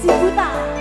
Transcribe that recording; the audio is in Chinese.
鸡不大